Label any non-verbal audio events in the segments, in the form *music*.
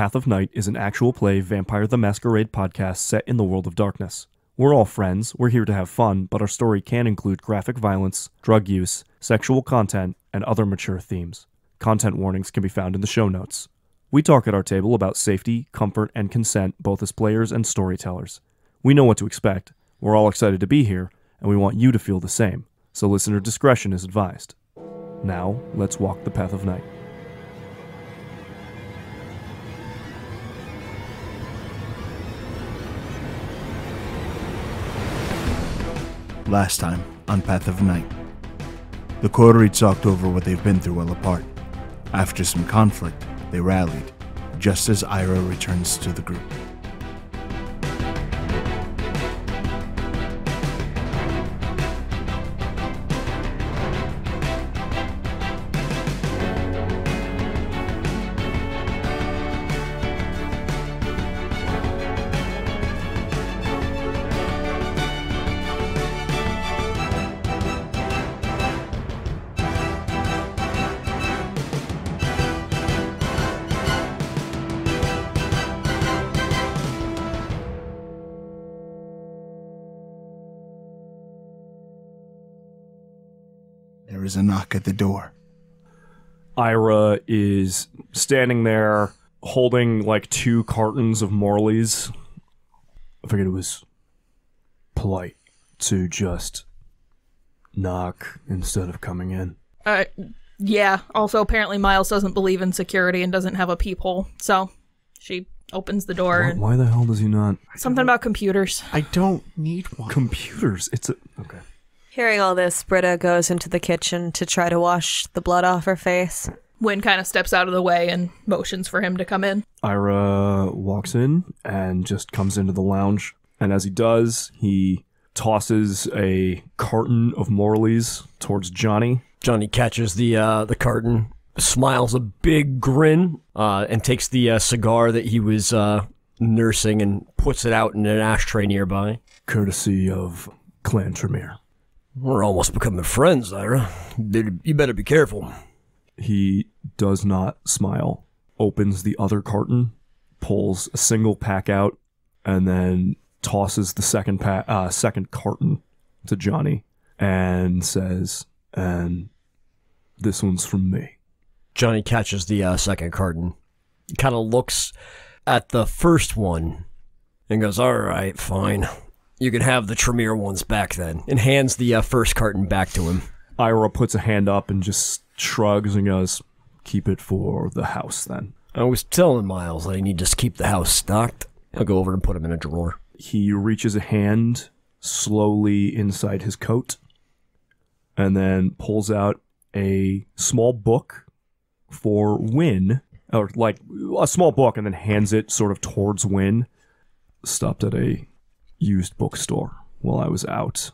Path of Night is an actual play Vampire the Masquerade podcast set in the world of darkness. We're all friends, we're here to have fun, but our story can include graphic violence, drug use, sexual content, and other mature themes. Content warnings can be found in the show notes. We talk at our table about safety, comfort, and consent both as players and storytellers. We know what to expect, we're all excited to be here, and we want you to feel the same, so listener discretion is advised. Now, let's walk the path of night. Last time on Path of Night. The Coterie talked over what they've been through while apart. After some conflict, they rallied, just as Ira returns to the group. Is a knock at the door. Ira is standing there holding like two cartons of Morley's. I figured it was polite to just knock instead of coming in. Uh, yeah. Also, apparently, Miles doesn't believe in security and doesn't have a peephole, so she opens the door. Why, why the hell does he not? Something about computers. I don't need one. Computers. It's a okay. Hearing all this, Britta goes into the kitchen to try to wash the blood off her face. Wynn kind of steps out of the way and motions for him to come in. Ira walks in and just comes into the lounge. And as he does, he tosses a carton of Morley's towards Johnny. Johnny catches the uh, the carton, smiles a big grin, uh, and takes the uh, cigar that he was uh, nursing and puts it out in an ashtray nearby. Courtesy of Clan Tremere. We're almost becoming friends, Ira. You better be careful. He does not smile, opens the other carton, pulls a single pack out, and then tosses the second pa- uh, second carton to Johnny and says, "And this one's from me." Johnny catches the uh, second carton, kind of looks at the first one, and goes, "All right, fine. You can have the Tremere ones back then," and hands the uh, first carton back to him. Ira puts a hand up and just shrugs and goes, "Keep it for the house then." I was telling Miles that I need to just keep the house stocked. I'll go over and put him in a drawer. He reaches a hand slowly inside his coat and then pulls out a small book for Wynn, or like a small book, and then hands it sort of towards Wynn. Stopped at a used bookstore while I was out.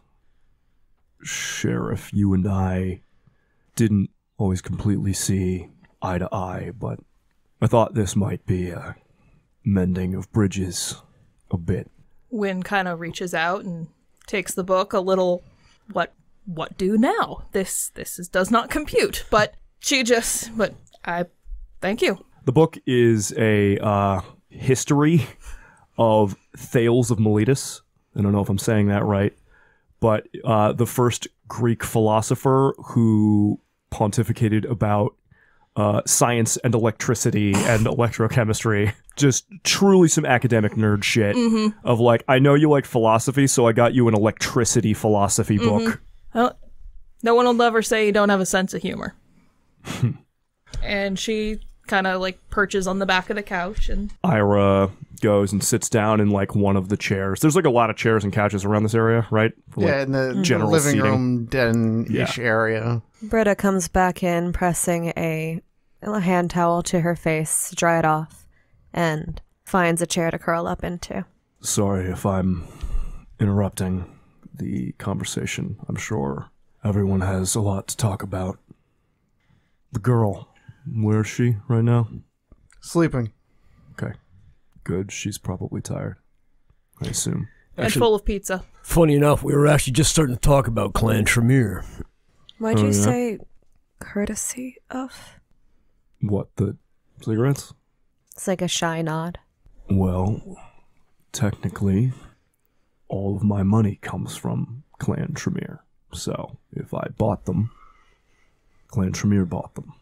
Sheriff, you and I didn't always completely see eye to eye, but I thought this might be a mending of bridges a bit. Wynn kind of reaches out and takes the book a little. What? What do now? This this is, does not compute. But she just. But I. Thank you. The book is a uh, history of Thales of Miletus. I don't know if I'm saying that right, but uh, the first Greek philosopher who pontificated about uh, science and electricity and electrochemistry. Just truly some academic nerd shit of like, I know you like philosophy, so I got you an electricity philosophy book. Well, no one will ever say you don't have a sense of humor. *laughs* and she kind of like perches on the back of the couch and Ira goes and sits down in like one of the chairs. There's like a lot of chairs and couches around this area, right? For, like, yeah, in the mhm. general living seating. room den-ish area. Britta comes back in, pressing a, a hand towel to her face to dry it off, and finds a chair to curl up into. Sorry if I'm interrupting the conversation. I'm sure everyone has a lot to talk about. The girl, where is she right now? Sleeping. Okay. Good. She's probably tired. I assume. and Actually- full of pizza. Funny enough, we were actually just starting to talk about Clan Tremere. Why'd Oh, you yeah? say courtesy of? What, the cigarettes? It's like a shy nod. Well, technically, all of my money comes from Clan Tremere. So if I bought them, Clan Tremere bought them.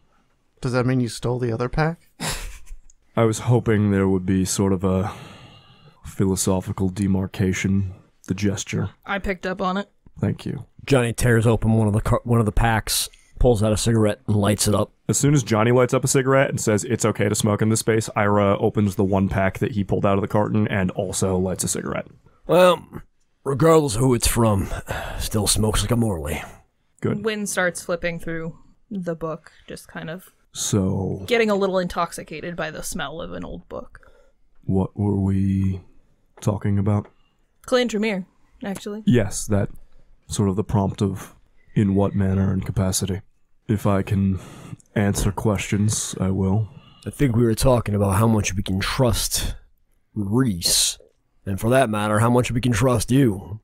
Does that mean you stole the other pack? *laughs* I was hoping there would be sort of a philosophical demarcation, the gesture. I picked up on it. Thank you. Johnny tears open one of the car- one of the packs, pulls out a cigarette, and lights it up. As soon as Johnny lights up a cigarette and says it's okay to smoke in this space, Ira opens the one pack that he pulled out of the carton and also lights a cigarette. Well, regardless of who it's from, still smokes like a Morley. Good. Wynn starts flipping through the book, just kind of So, getting a little intoxicated by the smell of an old book. what were we talking about? Clan Tremere, actually. Yes, that sort of the prompt of in what manner and capacity. If I can answer questions, I will. I think we were talking about how much we can trust Reese, and for that matter, how much we can trust you.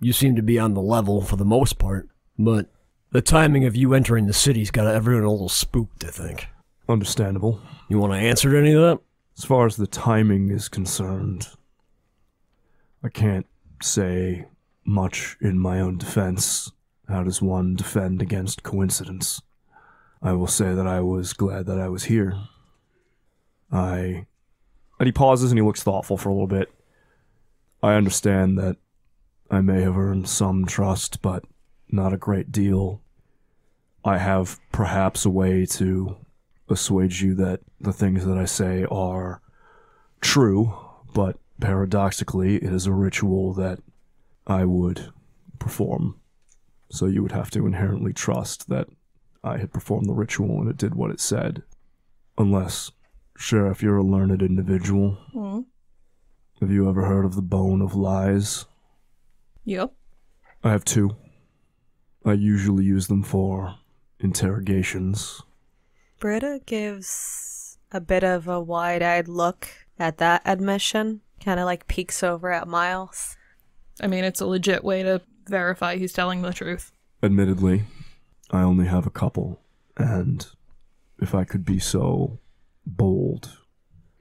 You seem to be on the level for the most part, but the timing of you entering the city's got everyone a little spooked, I think. Understandable. You want to answer to any of that? As far as the timing is concerned, I can't say much in my own defense. How does one defend against coincidence? I will say that I was glad that I was here. I. And he pauses and he looks thoughtful for a little bit. I understand that I may have earned some trust, but not a great deal. I have perhaps a way to assuage you that the things that I say are true, but paradoxically, it is a ritual that I would perform. So you would have to inherently trust that I had performed the ritual and it did what it said. Unless, Sheriff, you're a learned individual. Hmm. Have you ever heard of the Bone of Lies? Yep. I have two. I usually use them for interrogations. Britta gives a bit of a wide eyed look at that admission, kind of like peeks over at Miles. I mean, it's a legit way to verify he's telling the truth. Admittedly, I only have a couple, and if I could be so bold,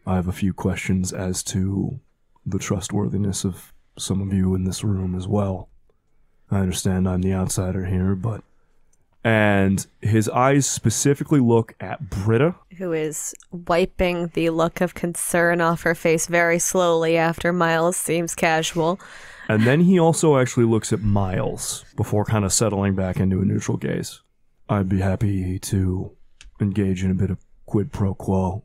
I have a few questions as to the trustworthiness of some of you in this room as well. I understand I'm the outsider here, but. And his eyes specifically look at Britta. Who is wiping the look of concern off her face very slowly after Miles seems casual. And then he also actually looks at Miles before kind of settling back into a neutral gaze. I'd be happy to engage in a bit of quid pro quo.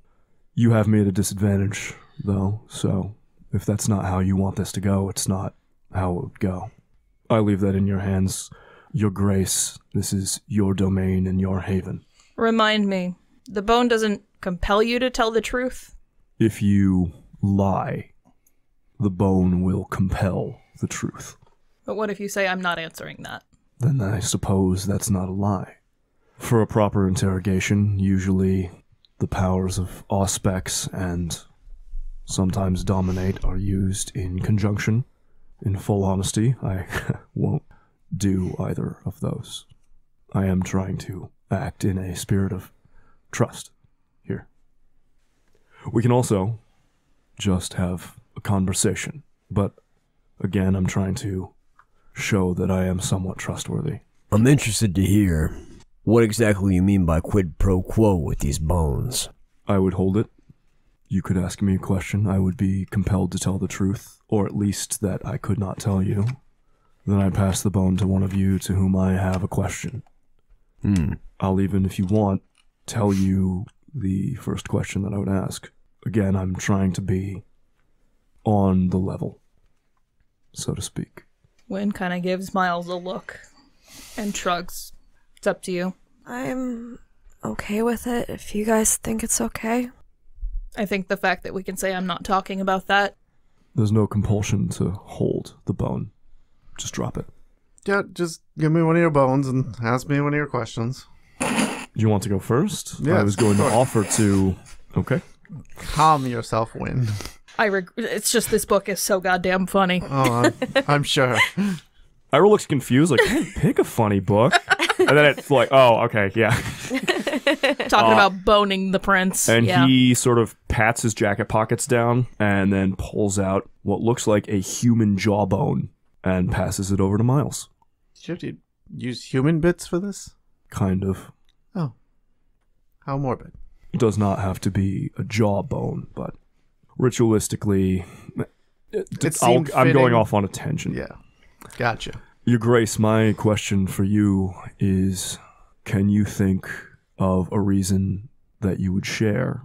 You have me at a disadvantage, though, so if that's not how you want this to go, it's not how it would go. I leave that in your hands. Your grace, this is your domain and your haven. Remind me, the bone doesn't compel you to tell the truth? If you lie, the bone will compel the truth. But what if you say I'm not answering that? then I suppose that's not a lie. For a proper interrogation, usually the powers of auspex and sometimes dominate are used in conjunction. In full honesty, I *laughs* won't do either of those. I am trying to act in a spirit of trust here. We can also just have a conversation, but again, I'm trying to show that I am somewhat trustworthy. I'm interested to hear what exactly you mean by quid pro quo with these bones. I would hold it. You could ask me a question. I would be compelled to tell the truth, or at least that I could not tell you. Then I pass the bone to one of you to whom I have a question. Hmm. I'll even, if you want, tell you the first question that I would ask. Again, I'm trying to be on the level, so to speak. Wynn kind of gives Miles a look and shrugs. It's up to you. I'm okay with it if you guys think it's okay. I think the fact that we can say I'm not talking about that. There's no compulsion to hold the bone. Just drop it. Yeah, just give me one of your bones and ask me one of your questions. Do you want to go first? Yeah. I was going to offer to. Okay. Calm yourself, Wynn. I reg- it's just this book is so goddamn funny. Oh, I'm, I'm sure. Ira looks confused, like, "Hey, pick a funny book. and then it's like, oh, okay, yeah. *laughs* Talking uh, about boning the prince. And yeah. he sort of pats his jacket pockets down and then pulls out what looks like a human jawbone and passes it over to Miles. Did you have to use human bits for this? Kind of. Oh. How morbid. It does not have to be a jawbone, but ritualistically, It I'll, seemed I'm going off on a tangent. Yeah. Gotcha. Your Grace, my question for you is can you think of a reason that you would share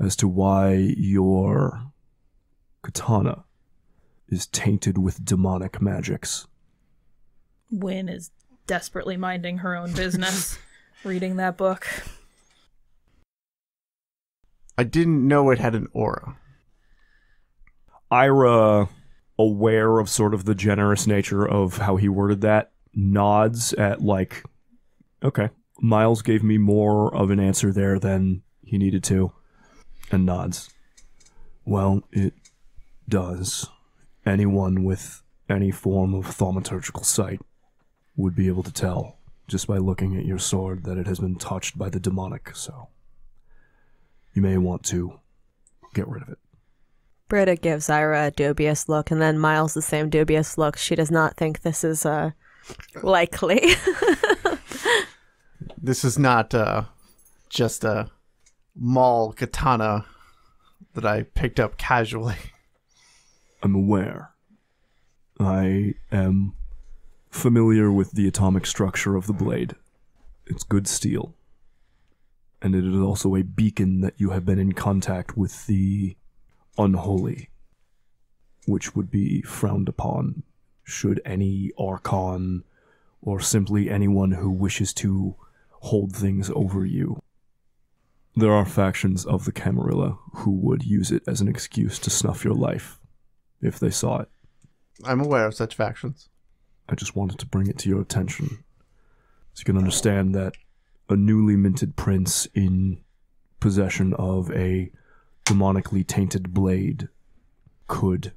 as to why your katana is tainted with demonic magics? Wynn is desperately minding her own business, *laughs* reading that book. I didn't know it had an aura. Ira, aware of sort of the generous nature of how he worded that, nods at like, okay, Miles gave me more of an answer there than he needed to, and nods. Well, it does. Anyone with any form of thaumaturgical sight would be able to tell just by looking at your sword that it has been touched by the demonic, so you may want to get rid of it. Britta gives Ira a dubious look, and then Miles the same dubious look. She does not think this is uh, likely. *laughs* This is not uh, just a mall katana that I picked up casually. I'm aware. I am familiar with the atomic structure of the blade. It's good steel. And it is also a beacon that you have been in contact with the unholy, which would be frowned upon should any archon or simply anyone who wishes to hold things over you. There are factions of the Camarilla who would use it as an excuse to snuff your life if they saw it. I'm aware of such factions. I just wanted to bring it to your attention so you can understand that a newly minted prince in possession of a demonically tainted blade could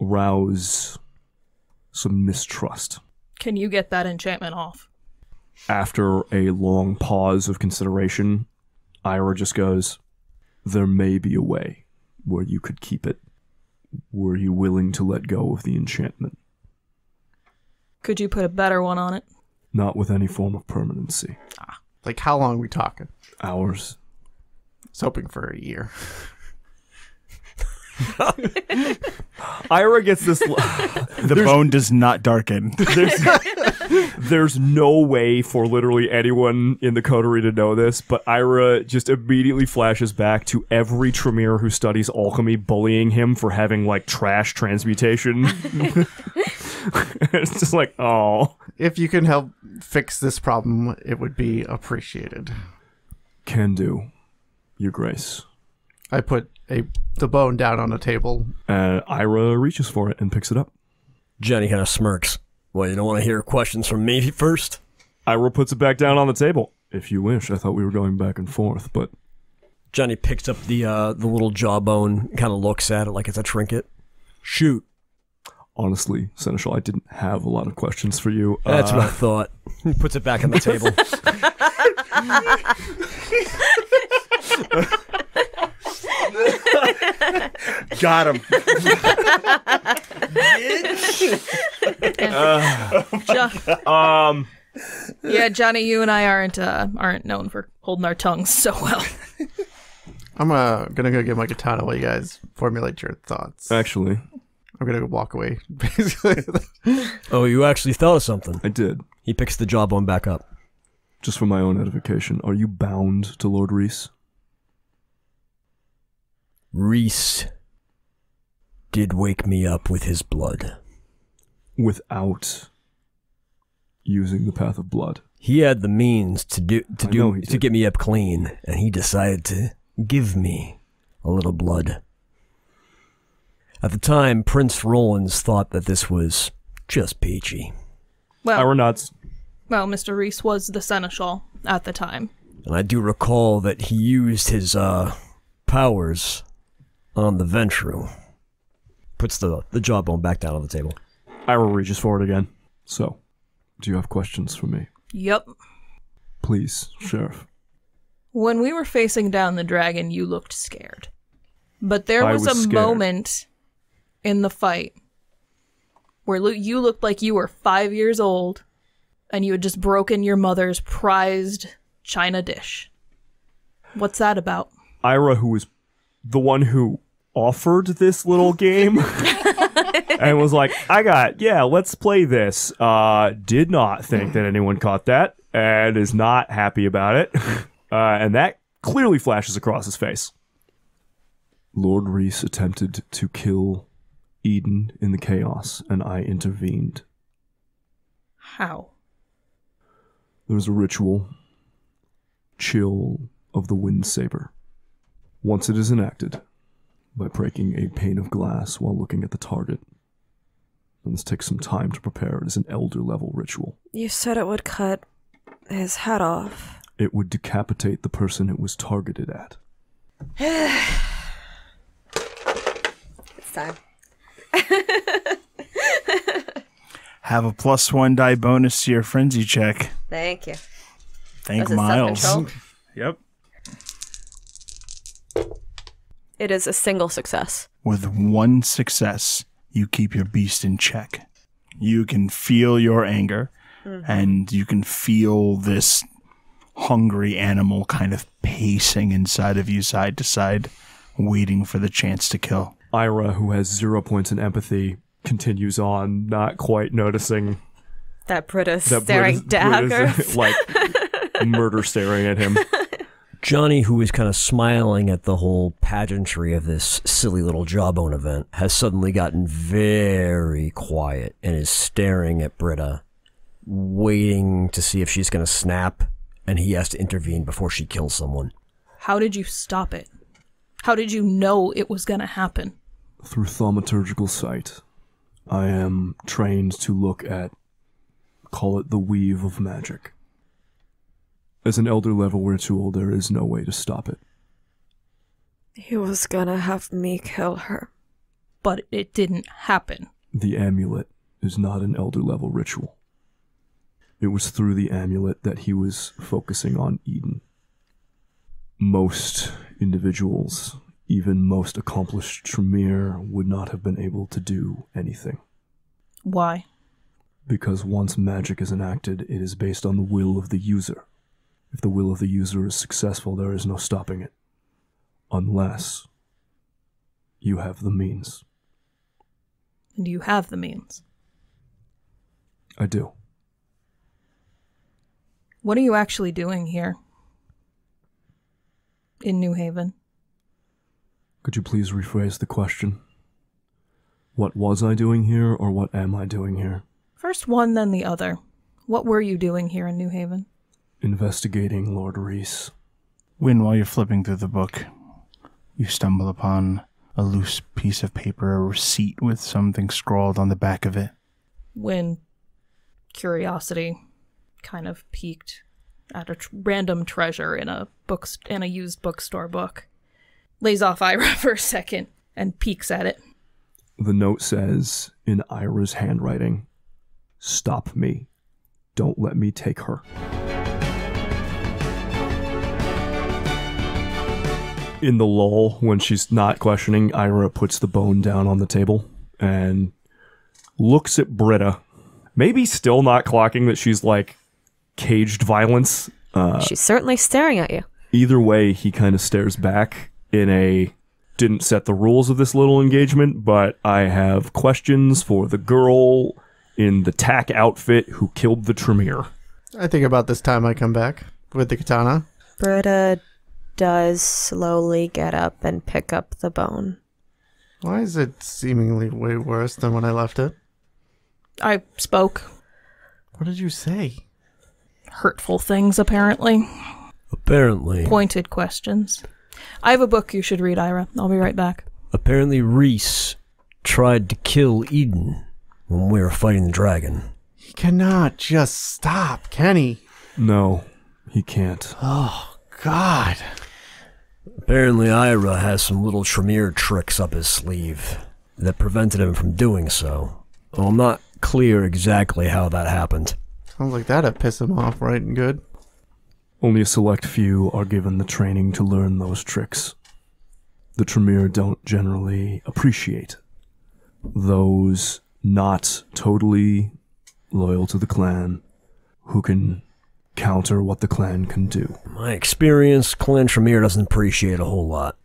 rouse some mistrust. Can you get that enchantment off? After a long pause of consideration, Ira just goes, There may be a way where you could keep it. Were you willing to let go of the enchantment? Could you put a better one on it? Not with any form of permanency. Ah, like, how long we talking? Hours. I was hoping for a year. *laughs* Ira gets this. The bone does not darken. *laughs* there's, *laughs* there's no way for literally anyone in the coterie to know this, but Ira just immediately flashes back to every Tremere who studies alchemy bullying him for having like trash transmutation. *laughs* it's just like, oh, If you can help fix this problem, it would be appreciated. can do, Your Grace. I put a the bone down on a table. And Ira reaches for it and picks it up. Jenny kind of smirks. Well, you don't want to hear questions from me *laughs* first? Ira puts it back down on the table. If you wish, I thought we were going back and forth, but Johnny picks up the uh, the little jawbone, kind of looks at it like it's a trinket. Shoot. honestly, Seneschal, I didn't have a lot of questions for you. That's Uh, what I thought. He puts it back on the table. *laughs* *laughs* *laughs* Got him. Jo- *laughs* Um, yeah, Johnny, you and I aren't uh, aren't known for holding our tongues so well. I'm uh, gonna go get my katana while you guys formulate your thoughts. actually, I'm gonna go walk away. *laughs* Basically, oh, you actually thought of something. I did. He picks the jawbone back up. Just for my own edification, are you bound to Lord Reese? Reese did wake me up with his blood. Without using the path of blood. He had the means to do to I do to get me up clean, and he decided to give me a little blood. At the time, Prince Rollins thought that this was just peachy, Well, Ira nods. well, Mr. Reese was the seneschal at the time. and I do recall that he used his uh, powers on the Ventrue. Puts the the jawbone back down on the table. Ira reaches forward again. So, do you have questions for me? Yep. Please, Sheriff. When we were facing down the dragon, you looked scared. But there was, was a scared. moment in the fight where you looked like you were five years old and you had just broken your mother's prized china dish. What's that about? Ira, who was the one who offered this little game *laughs* and was like, I got, yeah, let's play this. Uh, did not think that anyone caught that and is not happy about it. *laughs* Uh, and that clearly flashes across his face. Lord Reese attempted to kill Eden in the chaos, and I intervened. How? There was a ritual, chill of the wind saber. Once it is enacted, by breaking a pane of glass while looking at the target. And this takes some time to prepare. It is an elder level ritual. You said it would cut his head off. It would decapitate the person it was targeted at. *sighs* It's time. *laughs* Have a plus one die bonus to your frenzy check. Thank you. Thank Was it Miles. self-control? Yep. It is a single success. With one success, you keep your beast in check. You can feel your anger, mm-hmm. and you can feel this hungry animal kind of pacing inside of you, side to side, waiting for the chance to kill. Ira, who has zero points in empathy, continues on, not quite noticing That Britta's that staring Brit is- Brit dagger. *laughs* like *laughs* murder staring at him. Johnny, who is kind of smiling at the whole pageantry of this silly little jawbone event, has suddenly gotten very quiet and is staring at Britta, waiting to see if she's going to snap, and he has to intervene before she kills someone. How did you stop it? How did you know it was going to happen? Through thaumaturgical sight, I am trained to look at, call it the weave of magic. As an elder level ritual, there is no way to stop it. he was gonna have me kill her. But it didn't happen. The amulet is not an elder level ritual. It was through the amulet that he was focusing on Eden. Most individuals, even most accomplished Tremere, would not have been able to do anything. Why? Because once magic is enacted, it is based on the will of the user. If the will of the user is successful, there is no stopping it. Unless you have the means. And you have the means. I do. What are you actually doing here? In New Haven? Could you please rephrase the question? What was I doing here, or what am I doing here? First one, then the other. What were you doing here in New Haven? Investigating Lord Reese. Wynn, while you're flipping through the book, you stumble upon a loose piece of paper, a receipt with something scrawled on the back of it. Wynn curiosity kind of peaked at a tr- random treasure in a book in a used bookstore book. Lays off Ira *laughs* for a second and peeks at it. The note says, in Ira's handwriting, Stop me. Don't let me take her. In the lull, when she's not questioning, Ira puts the bone down on the table and looks at Britta. Maybe still not clocking that she's like caged violence. Uh, She's certainly staring at you. either way, he kind of stares back in a didn't set the rules of this little engagement, but I have questions for the girl in the tack outfit who killed the Tremere. I think about this time I come back with the katana. Britta does slowly get up and pick up the bone. Why is it seemingly way worse than when I left it? I spoke What did you say? hurtful things, apparently. Apparently, Pointed questions. I have a book you should read, Ira. I'll be right back. apparently Reese tried to kill Eden when we were fighting the dragon. He cannot just stop, can he? No, he can't. Oh, God. Apparently, Ira has some little Tremere tricks up his sleeve that prevented him from doing so. Well, I'm not clear exactly how that happened. Sounds like that'd piss him off right and good. Only a select few are given the training to learn those tricks. The Tremere don't generally appreciate those not totally loyal to the clan who can counter what the clan can do. My experience, Clan Tremere doesn't appreciate a whole lot.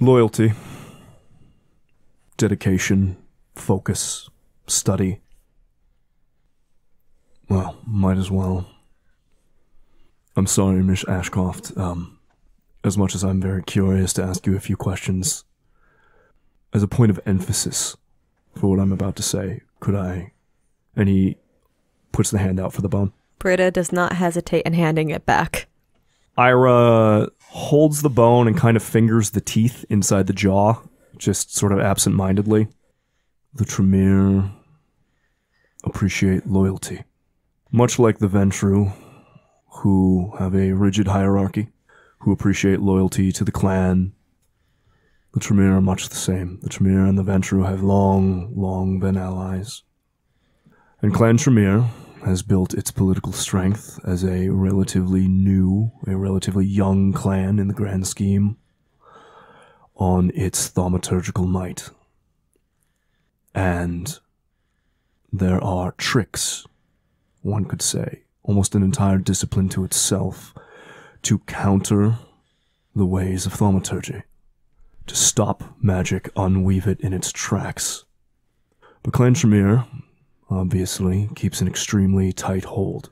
Loyalty, dedication, focus, study. Well, might as well. I'm sorry, Miss Ashcroft. Um, as much as I'm very curious to ask you a few questions, as a point of emphasis for what I'm about to say, could I? And he puts the hand out for the bone. Britta does not hesitate in handing it back. Ira holds the bone and kind of fingers the teeth inside the jaw, just sort of absent mindedly. The Tremere appreciate loyalty. Much like the Ventrue, who have a rigid hierarchy, who appreciate loyalty to the clan, the Tremere are much the same. The Tremere and the Ventrue have long, long been allies. And Clan Tremere has built its political strength as a relatively new, a relatively young clan in the grand scheme on its thaumaturgical might. And there are tricks, one could say, almost an entire discipline to itself, to counter the ways of thaumaturgy, to stop magic, unweave it in its tracks. But Clan Tremere, obviously, keeps an extremely tight hold.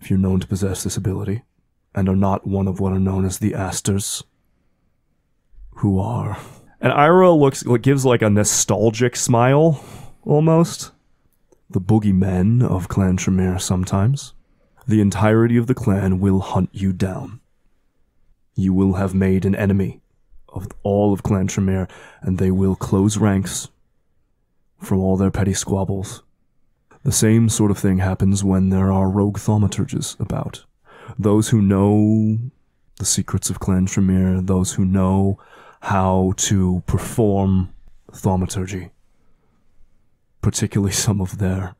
If you're known to possess this ability, and are not one of what are known as the Astors, who are. And Ira looks, like, gives like a nostalgic smile, almost. The boogeymen of Clan Tremere sometimes. The entirety of the clan will hunt you down. You will have made an enemy of all of Clan Tremere, and they will close ranks from all their petty squabbles. The same sort of thing happens when there are rogue thaumaturges about. Those who know the secrets of Clan Tremere, those who know how to perform thaumaturgy, particularly some of their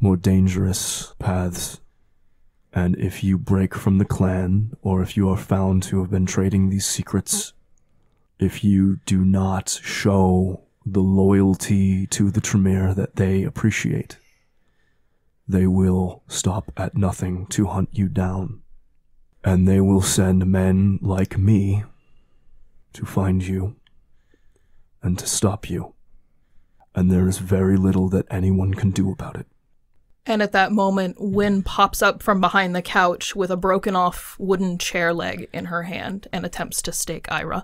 more dangerous paths. And if you break from the clan, or if you are found to have been trading these secrets, if you do not show the loyalty to the Tremere that they appreciate, they will stop at nothing to hunt you down. And they will send men like me to find you and to stop you. And there is very little that anyone can do about it. And at that moment, Wynn pops up from behind the couch with a broken off wooden chair leg in her hand and attempts to stake Ira.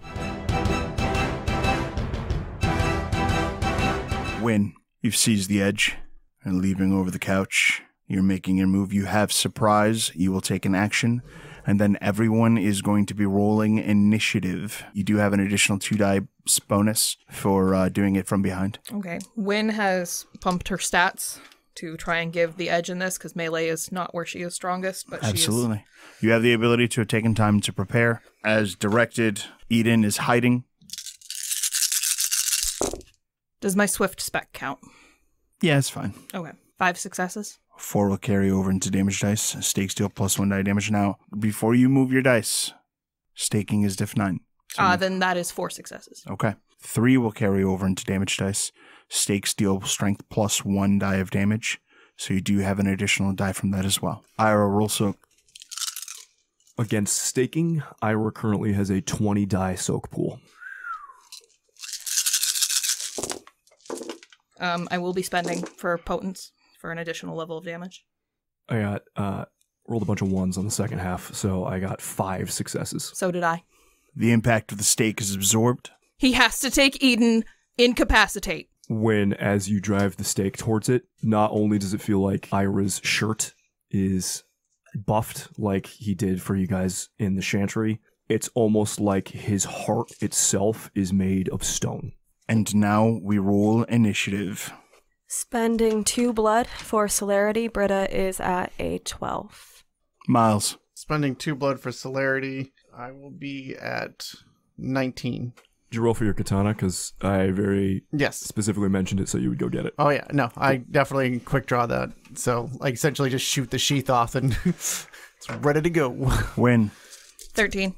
Wynn. You've seized the edge and leaping over the couch. You're making your move. You have surprise. You will take an action. And then everyone is going to be rolling initiative. You do have an additional two die bonus for uh, doing it from behind. Okay. Wynn has pumped her stats to try and give the edge in this because melee is not where she is strongest, but Absolutely. You have the ability to have taken time to prepare. As directed, Eden is hiding. She is. Does my swift spec count? Yeah, it's fine. Okay. Five successes. Four will carry over into damage dice. Stake deal plus one die damage. Now, before you move your dice, staking is diff nine. So Uh, then that is four successes. Okay. Three will carry over into damage dice. Stakes deal strength plus one die of damage. So you do have an additional die from that as well. Ira roll so Against staking, Ira currently has a 20 die soak pool. Um, I will be spending for potence for an additional level of damage. I got uh rolled a bunch of ones on the second half, so I got five successes. So did I. the impact of the stake is absorbed. He has to take Eden, incapacitate. Wynn as you drive the stake towards it, not only does it feel like Ira's shirt is buffed like he did for you guys in the chantry, it's almost like his heart itself is made of stone. And now we roll initiative. Spending two blood for celerity, Britta is at a 12. Miles. Spending two blood for celerity, I will be at 19. Did you roll for your katana? Because I very Yes. specifically mentioned it so you would go get it. Oh yeah, no, I definitely quick draw that. So I essentially just shoot the sheath off and *laughs* It's ready to go. Wynn. 13.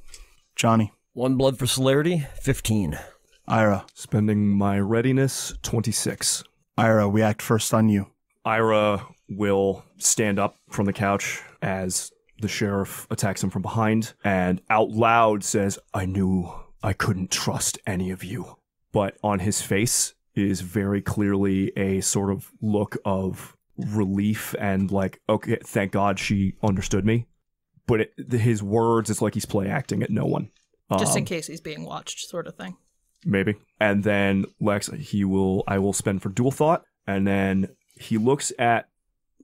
Johnny. One blood for celerity, 15. Ira. Spending my readiness, 26. Ira, we act first on you. Ira will stand up from the couch as the sheriff attacks him from behind and out loud says, I knew I couldn't trust any of you. But on his face is very clearly a sort of look of relief and like, okay, thank God she understood me. But it, his words, it's like he's play acting at no one. Just in Um, case he's being watched, sort of thing. Maybe. And then Lex, he will, I will spend for dual thought, and then he looks at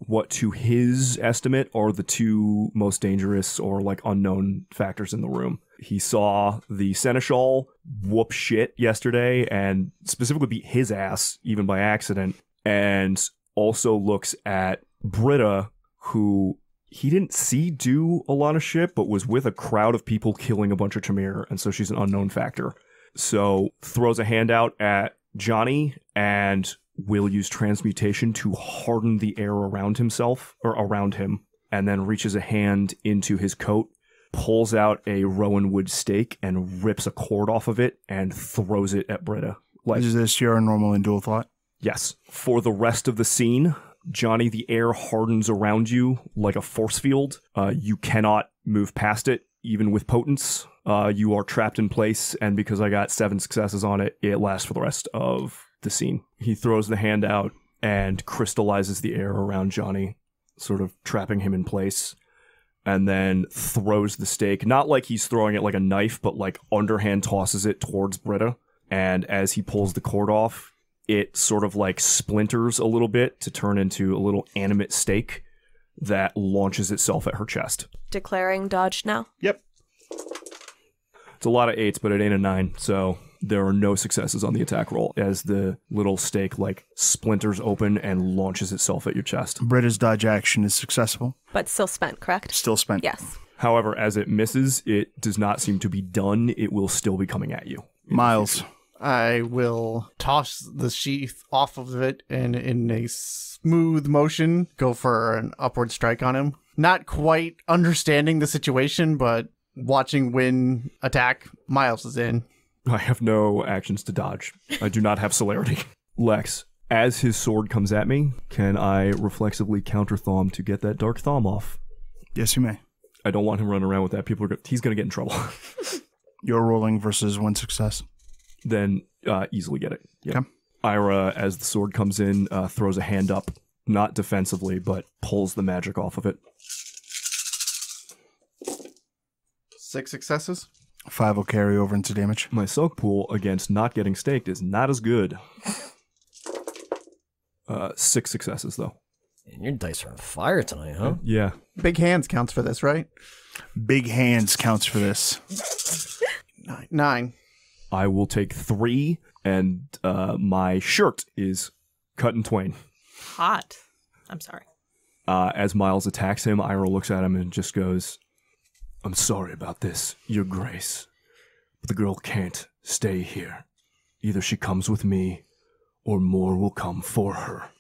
what, to his estimate, are the two most dangerous or like unknown factors in the room. He saw the seneschal whoop shit yesterday, and specifically beat his ass even by accident, and also looks at Britta, who he didn't see do a lot of shit, but was with a crowd of people killing a bunch of Tremere, and so she's an unknown factor. So throws a hand out at Johnny and will use transmutation to harden the air around himself or around him, and then reaches a hand into his coat, pulls out a rowan wood stake and rips a cord off of it and throws it at Britta. Like Is this your normal and dual thought? Yes. For the rest of the scene, Johnny, the air hardens around you like a force field. Uh, you cannot move past it, even with potence. Uh, you are trapped in place, and because I got seven successes on it, it lasts for the rest of the scene. He throws the hand out and crystallizes the air around Johnny, sort of trapping him in place. And then throws the stake, not like he's throwing it like a knife, but like underhand tosses it towards Britta. And as he pulls the cord off, it sort of like splinters a little bit to turn into a little animate stake that launches itself at her chest. Declaring dodged now. Yep. It's a lot of eights, but it ain't a nine, so there are no successes on the attack roll as the little stake like splinters open and launches itself at your chest. Britta's dodge action is successful. But still spent, correct? Still spent. Yes. However, as it misses, it does not seem to be done. It will still be coming at you. Miles. I will toss the sheath off of it and in a smooth motion go for an upward strike on him. Not quite understanding the situation, but watching Wynn attack, Miles is in. I have no actions to dodge. I do not have celerity. *laughs* Lex, as his sword comes at me, can I reflexively counter thaum to get that dark thaum off? Yes, you may. I don't want him running around with that. People are go- he's going to get in trouble. *laughs* You're rolling versus one success. then uh, easily get it. Yep. Okay. Ira, as the sword comes in, uh, throws a hand up, not defensively, but pulls the magic off of it. Six successes. Five will carry over into damage. My soak pool against not getting staked is not as good. Uh, six successes though. And your dice are on fire tonight, huh? Yeah. Big hands counts for this, right? Big hands counts for this. Nine. Nine. I will take three, and uh, my shirt is cut in twain. Hot. I'm sorry. Uh, as Miles attacks him, Ira looks at him and just goes, I'm sorry about this, Your Grace. But the girl can't stay here. Either she comes with me, or more will come for her.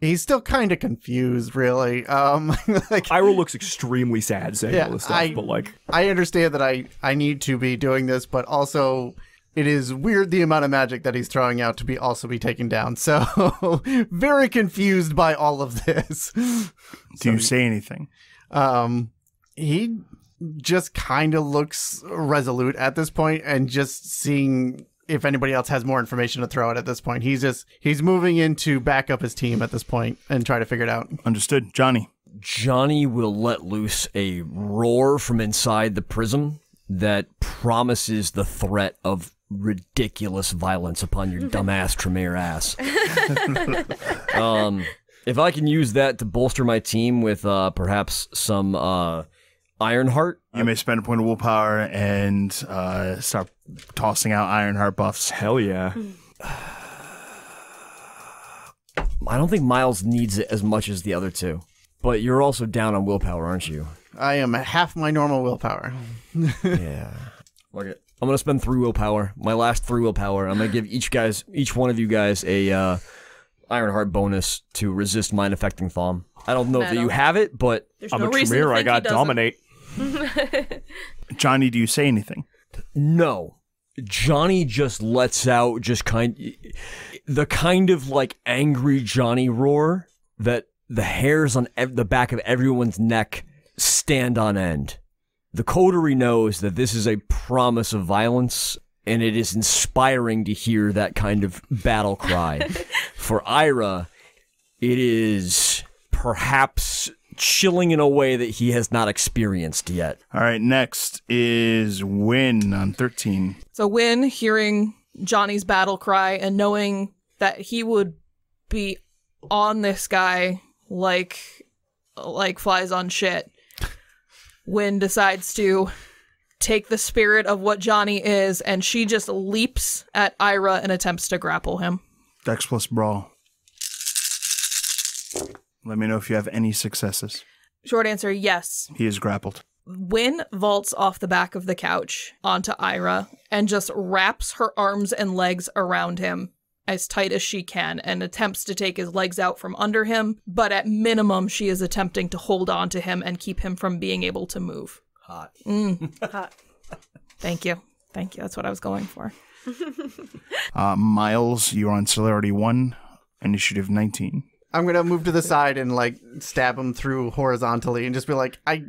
He's still kind of confused, really. Um, *laughs* like Ira looks extremely sad saying Yeah, all this stuff, I- but like, I understand that I I need to be doing this, but also it is weird the amount of magic that he's throwing out to be also be taken down. *laughs* So very confused by all of this. Do you say anything? Um, he just kind of looks resolute at this point, and just seeing if anybody else has more information to throw out at this point. He's just he's moving in to back up his team at this point and try to figure it out. Understood. Johnny. Johnny will let loose a roar from inside the prism that promises the threat of ridiculous violence upon your *laughs* dumbass Tremere ass. *laughs* um, if I can use that to bolster my team with uh, perhaps some uh, Ironheart, You may spend a point of willpower and uh, start tossing out Ironheart buffs. hell yeah. *sighs* I don't think Miles needs it as much as the other two. But you're also down on willpower, aren't you? I am at half my normal willpower. *laughs* Yeah. Look it. I'm gonna spend three willpower. My last three willpower. I'm gonna give each guys, each one of you guys, a uh, Ironheart bonus to resist mind affecting thaum. I don't know if Metal. you have it, but There's I'm no a reason to Tremere, I got dominate. *laughs* Johnny, do you say anything? No. Johnny just lets out just kind the kind of like angry Johnny roar that the hairs on ev- the back of everyone's neck stand on end. The coterie knows that this is a promise of violence and it is inspiring to hear that kind of battle cry. *laughs* For Ira, it is perhaps chilling in a way that he has not experienced yet. All right, next is Wynn on 13. So Wynn, hearing Johnny's battle cry and knowing that he would be on this guy like like flies on shit, Wynn decides to take the spirit of what Johnny is and she just leaps at Ira and attempts to grapple him. Dex plus Brawl. Let me know if you have any successes. Short answer, yes. He is grappled. Wynn vaults off the back of the couch onto Ira and just wraps her arms and legs around him as tight as she can and attempts to take his legs out from under him, but at minimum, she is attempting to hold on to him and keep him from being able to move. Hot. *laughs* Thank you. Thank you. That's what I was going for. *laughs* Uh, Miles, you're on celerity 1, initiative 19. I'm gonna move to the side and like stab him through horizontally and just be like, I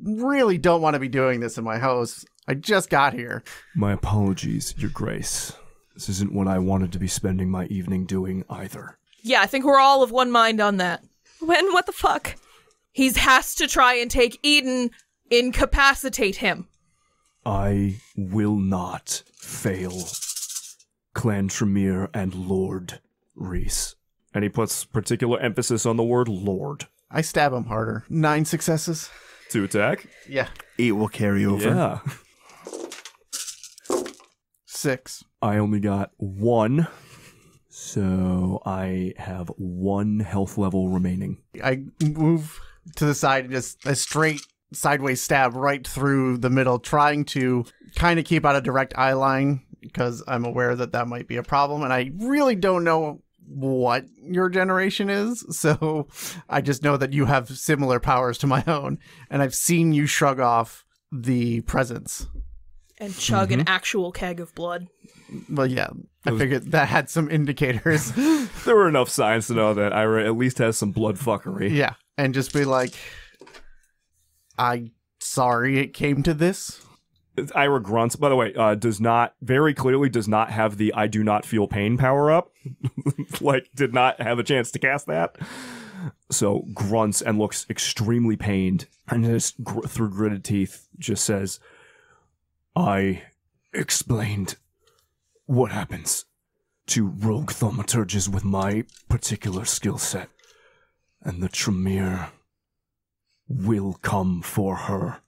really don't want to be doing this in my house. I just got here. My apologies, Your Grace. This isn't what I wanted to be spending my evening doing either. Yeah, I think we're all of one mind on that. When? What the fuck? He has to try and take Eden, incapacitate him. I will not fail. Clan Tremere and Lord Reese. And he puts particular emphasis on the word Lord. I stab him harder. Nine successes. To attack? Yeah. 8 will carry over. Yeah. Six. I only got one. So I have one health level remaining. I move to the side and just a straight sideways stab right through the middle, trying to kind of keep out a direct eye line because I'm aware that that might be a problem, and I really don't know what your generation is. So I just know that you have similar powers to my own, and I've seen you shrug off the presence. And chug an mm-hmm. actual keg of blood. Well, yeah, I figured that had some indicators. *laughs* There were enough signs to know that Ira at least has some blood fuckery. yeah, and just be like, "I sorry it came to this." Ira grunts, by the way, uh, does not very clearly does not have the I do not feel pain power up. *laughs* like, did not have a chance to cast that. So grunts and looks extremely pained, and just gr- through gritted teeth, just says, "I explained what happens to rogue thaumaturges with my particular skill set, and the Tremere will come for her."